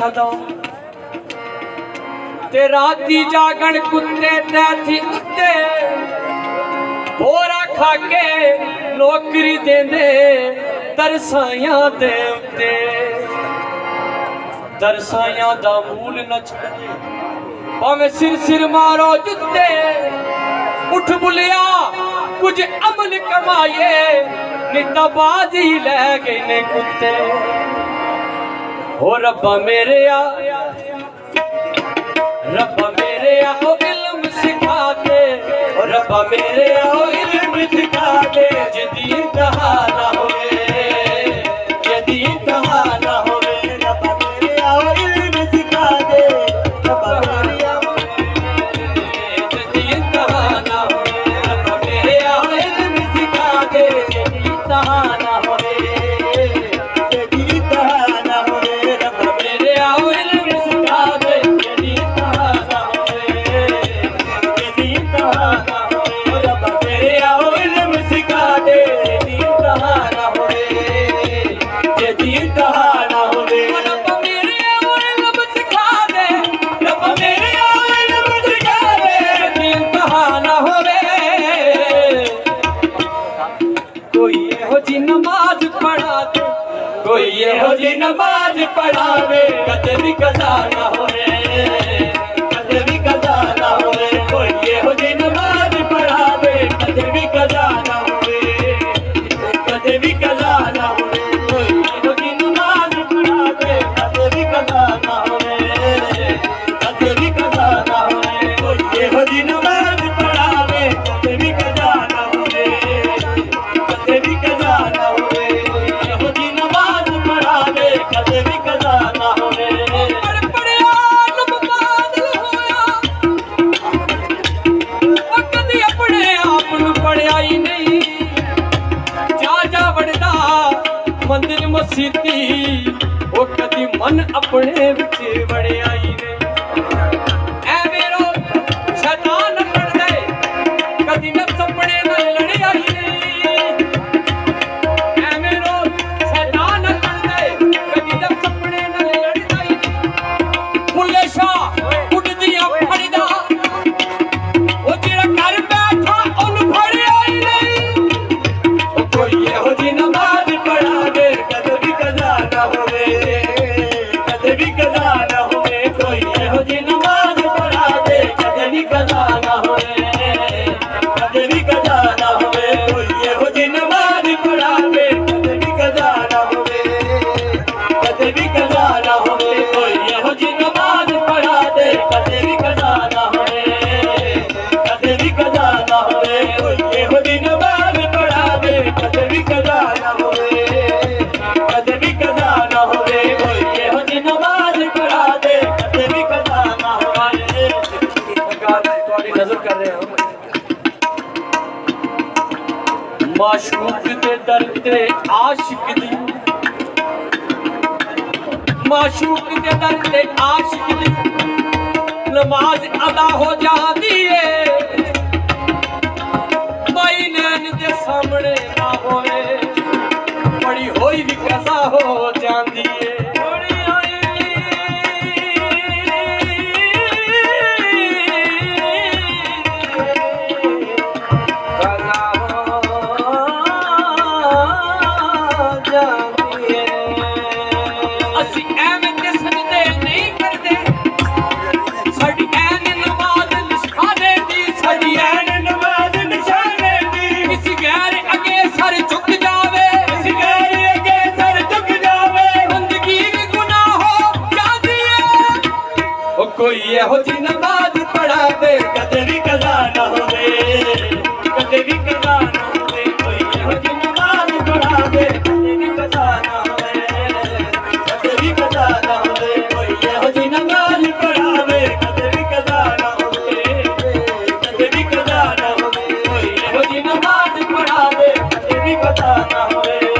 ਸਦਾ ਤੇ ਰਾਤੀ ਜਾਗਣ ਕੁੱਤੇ ਤੈਥੀ ਉੱਤੇ ਹੋਰਾ ਖਾ ਕੇ ਨੌਕਰੀ ਦੇਂਦੇ ਦਰਸਾਇਆਂ ਦੇ ਉੱਤੇ ਦਰਸਾਇਆਂ ਦਾ ਮੂਲ ਨੱਚਦੇ ਭਾਵੇਂ ਸਿਰ ਸਿਰ ਮਾਰੋ ਜੁੱਤੇ उठ बुलिया कुछ अमल कमाए निता बाजी लै गए ने कुत्ते हो रब्बा मेरे आ रब्बा मेरे आ इल्म सिखा दे। रब्बा मेरे आ हो इल्म सिखा दे। जिदी इंतहा ना कोई ये हो जी नमाज पढ़ा दे कोई ये हो जी नमाज पढ़ा दे कतरी कजा ना हो रे ਮੰਦਿਰ ਮਸੀਤੀ ਉਹ ਕਦੀ ਮਨ ਆਪਣੇ ਵਿੱਚ ਵੜਿਆਈ ਨੇ माशूक दे दर्दे आशिक दी माशूक दे दर्दे आशिक दी नमाज़ अदा हो जाती है। भाई नैन दे सामने ना होए। बड़ी होई भी कसा होती Amen.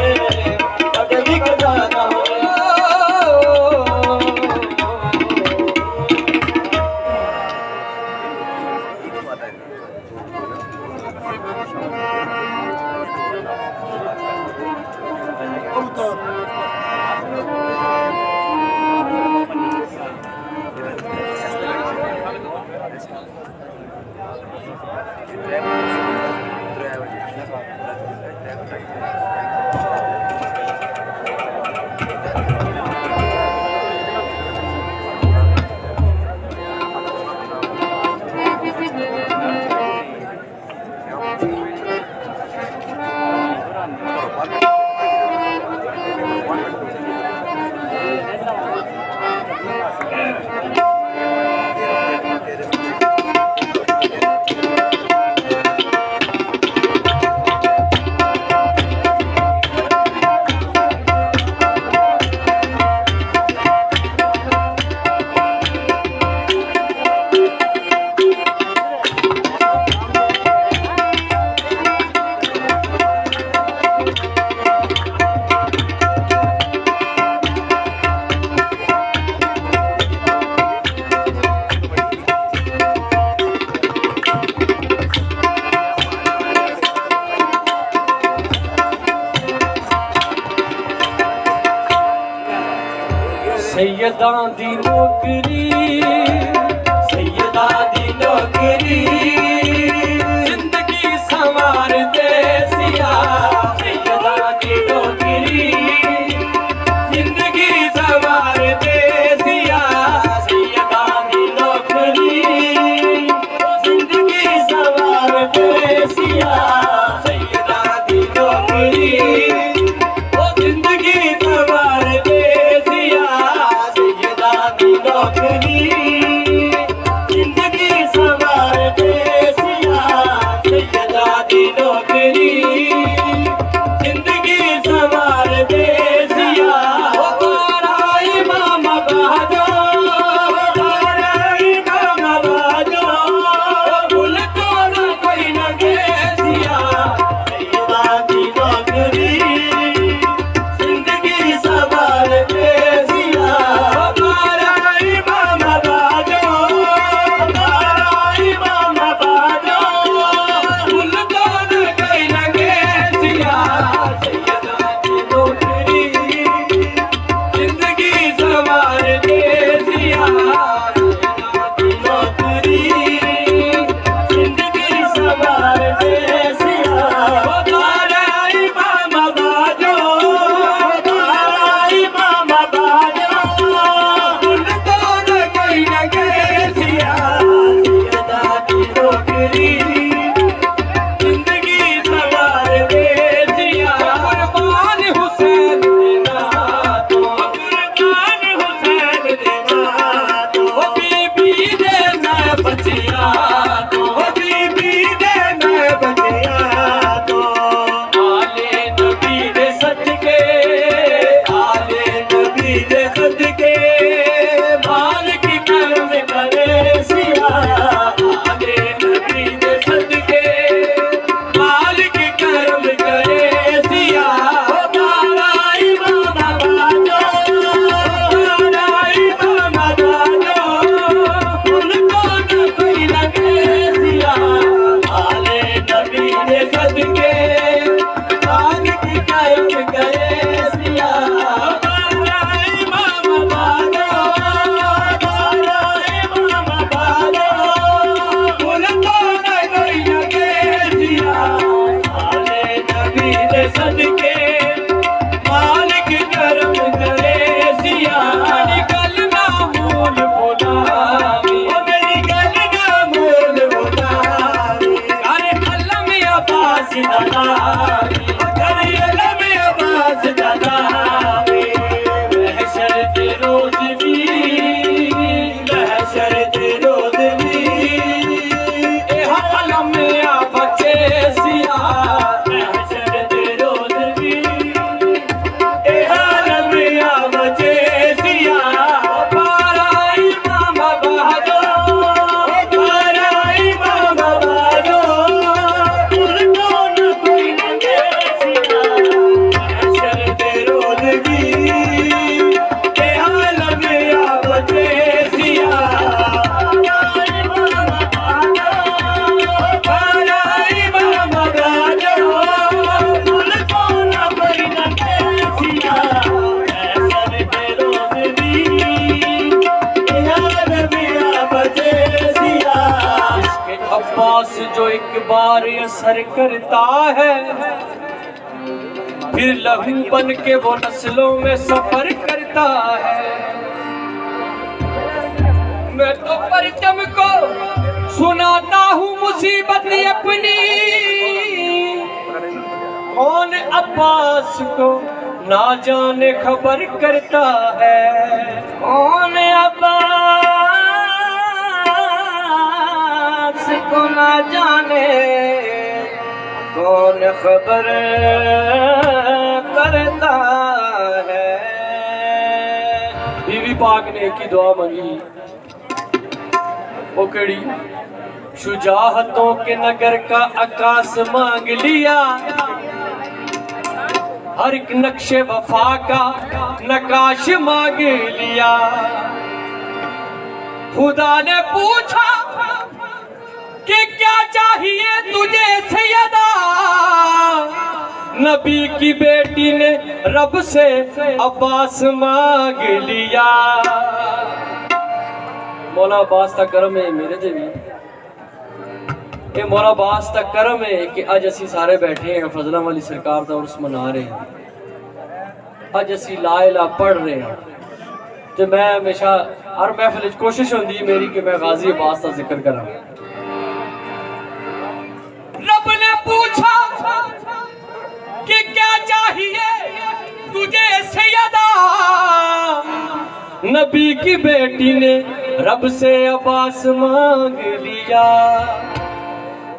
चांदी नौकरी कार्य असर करता है। फिर लहू बन के वो नस्लों में सफ़र करता है। मैं तो परिचम को सुनाता हूँ मुसीबत अपनी। कौन अब्बास को ना जाने खबर करता है? कौन अब्बास कौन खबर करता है? बीवी पाक ने ही दुआ मंगी। वो कड़ी, शुजाहतों के नगर का आकाश मांग लिया। हर एक नक्शे वफा का नकाश मांग लिया। खुदा ने पूछा क्या चाहिए तुझे सैदा नबी की बेटी ने रब से अब्बास मांग लिया। मौला अब्बास का करम है, मेरे जी मौला अब्बास का करम है कि आज असी सारे बैठे हैं, फजलों वाली सरकार का उर्स मना रहे हैं। अज असी ला ला पढ़ रहे हैं। तो मैं हमेशा हर महफिल कोशिश होंगी मेरी कि मैं गाजी अब्बास का ज़िक्र करा। चाहिए, तुझे सैदा नबी की बेटी ने रब से अब्बास मांग लिया।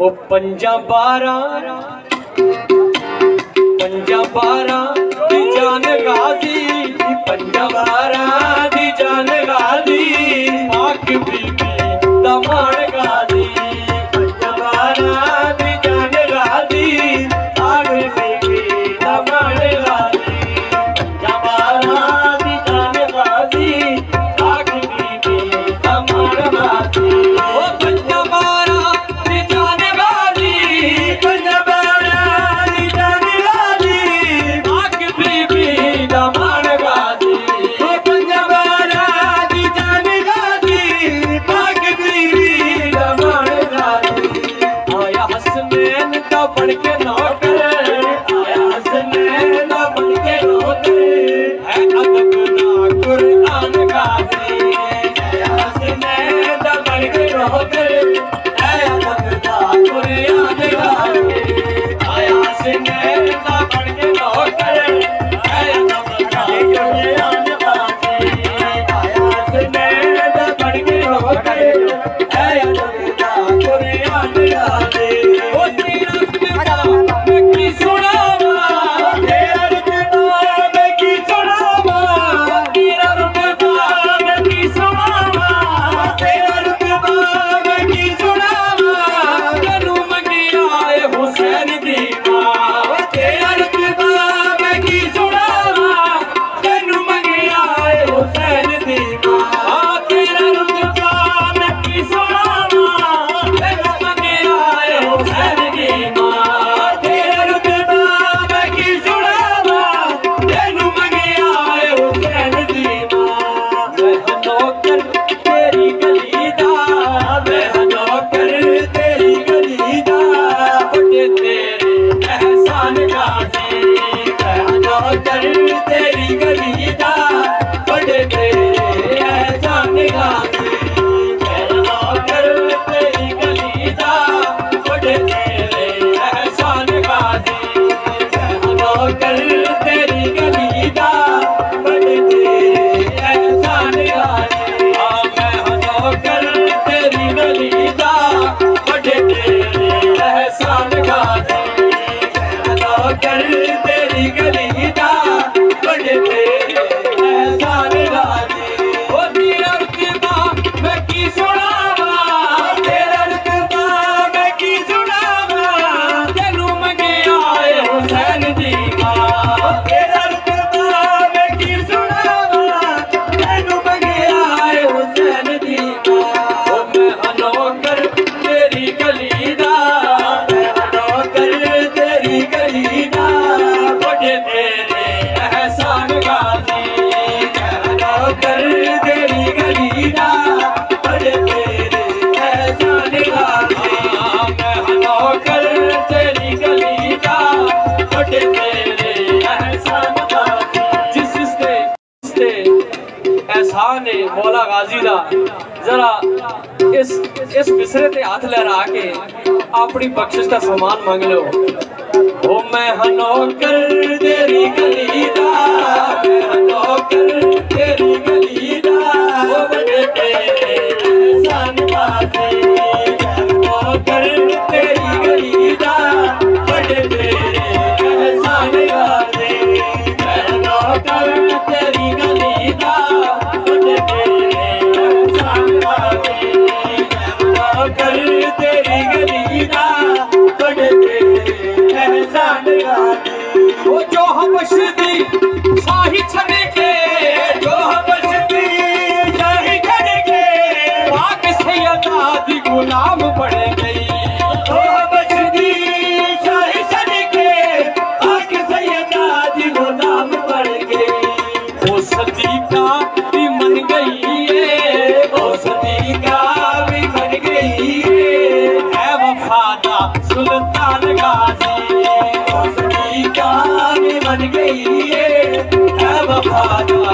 ओ पंजा बारा पंजा बारा दी जान गादी पंजा बारा दी जान गादी आख बीबी दमाड़ पढ़ के tere gali एहसान मौला गाजी का जरा इस इस बिसरे ते हाथ लहरा के अपनी बख्शिश का सम्मान मांग लो ओ मैं हनोकर तेरी गली दा मैं हनोकर तेरी गली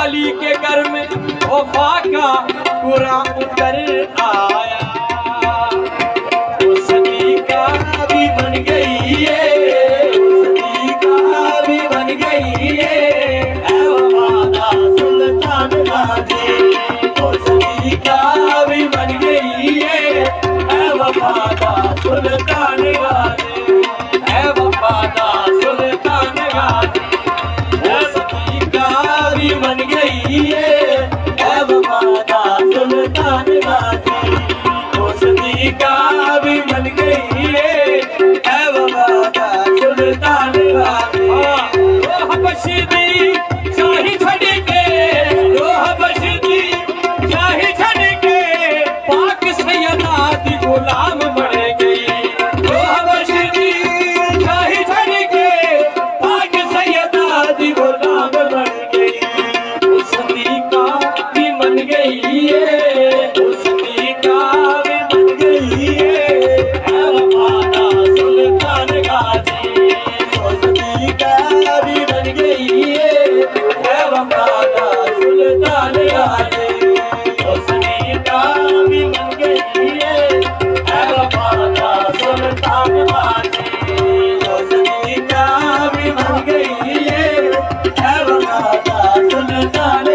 अली के घर में वफा का पूरा उतर आया। उसकी का भी बन गई माता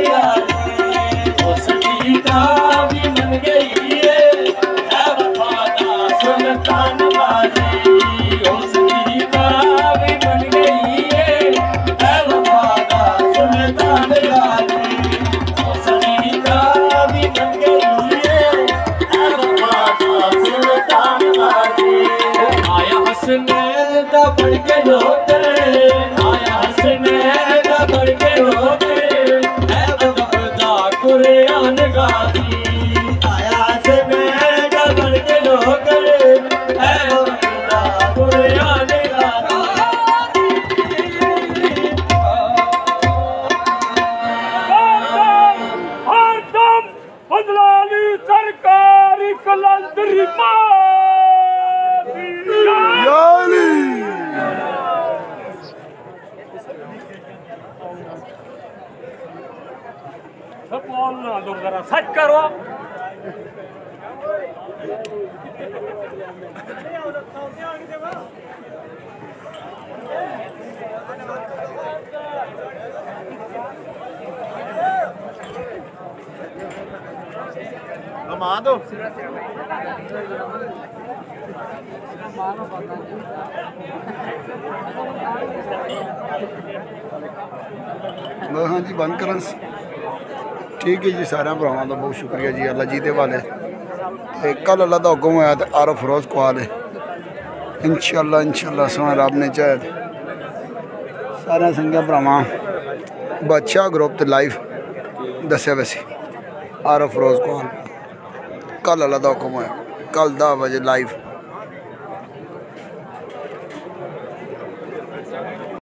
हाँ जी, बंद कर ठीक है जी, सारे भरावान का बहुत शुक्रिया जी, अल्लाह जी के हवाले कल अल्लाह का हुक्म होया तो आरो फरोज को है इनशाला इनशाला सोना रब ने चाहे। सारे संघ भरावान बादशाह ग्रुप तो लाइव दस्या वैसे। आर रोज़ खान कल अला हुक्म कल दस बजे लाइव